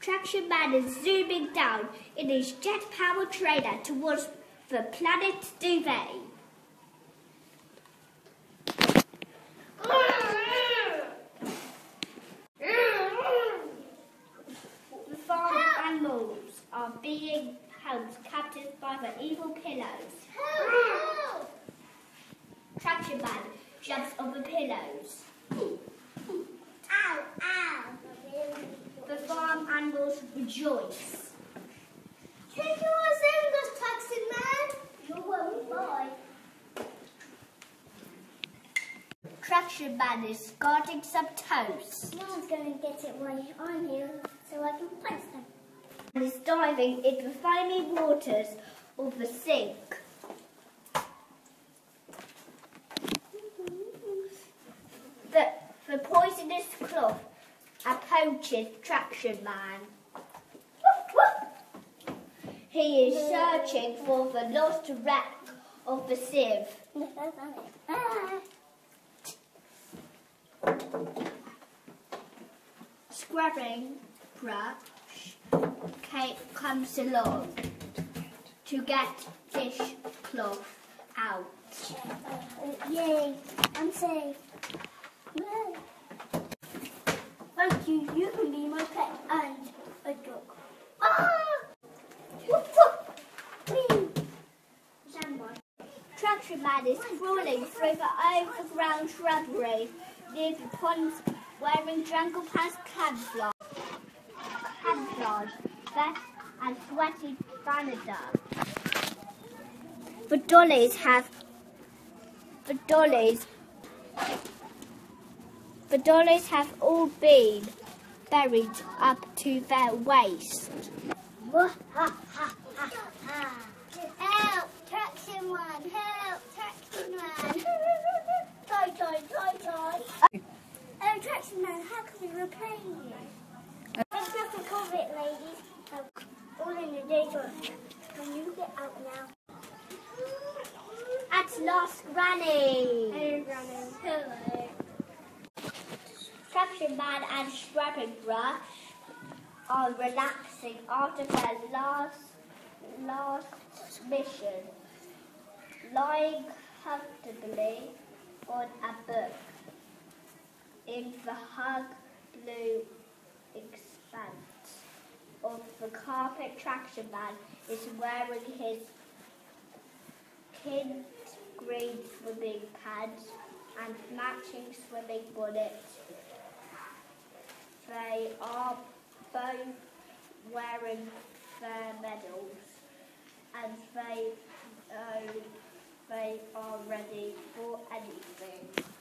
Traction Man is zooming down in his jet-powered trainer towards the planet Duvet. Animals are being held captive by the evil pillows. Traction Man jumps on the pillows. Ow, ow. The farm animals rejoice. Take your fingers, taxi man. You won't buy. Traction Man is guarding some toast No one's going to get it while I'm here, so I can place them. And is diving into the foamy waters of the sink. The, the poisonous cloth approaches Traction Man. He is searching for the lost wreck of the sieve. Scrubbing brush Kate comes along to get dishcloth out. Yay, I'm safe. Yay. Thank you, you can be my pet and a dog. Ah! Whoop, whoop. Whee. Someone. Traction Man is crawling through the overground shrubbery near the ponds wearing jungle pants camouflage, camouflage vest and sweaty Canada. The dollies have the dollies the dollies have all been buried up to their waist. Help, traction man, help, traction man. All in the day's work. Can you get out now? At last, Granny! Hey, Granny. Hello. Traction Man and Scrubbing Brush are relaxing after their last last mission, lying comfortably on a book in the hug blue expanse of the carpet. Traction Man is wearing his kid green swimming pads and matching swimming bonnet. They are both wearing their medals and they know they are ready for anything.